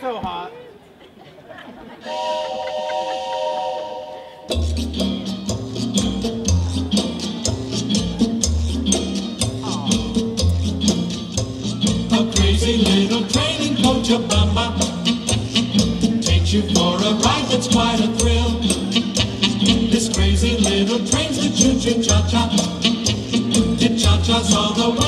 so hot. A crazy little training coach of Bamba takes you for a ride that's quite a thrill. This crazy little train's a choo-choo cha-cha. It cha-chas all the way.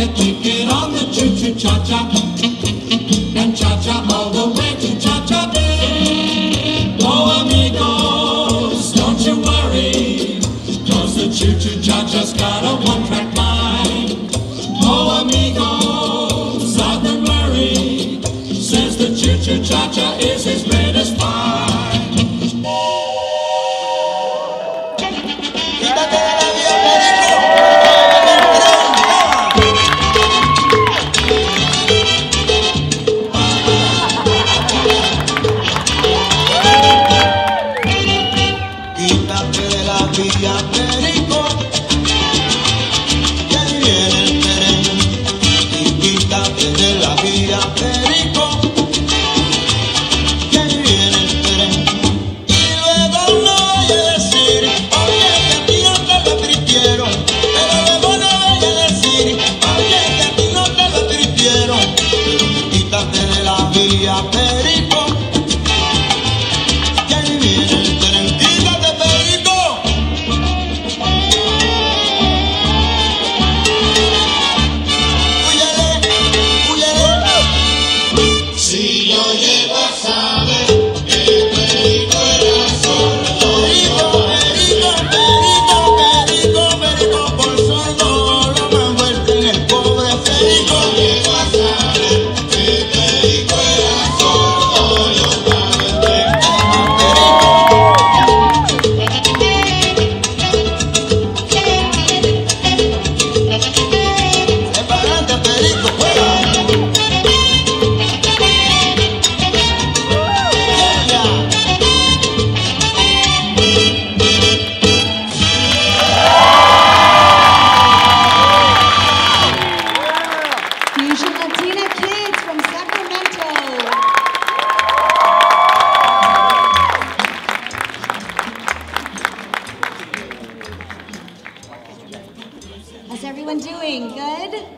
it on the choo-choo cha-cha, and cha-cha all the way. de la vía How's everyone doing? Good?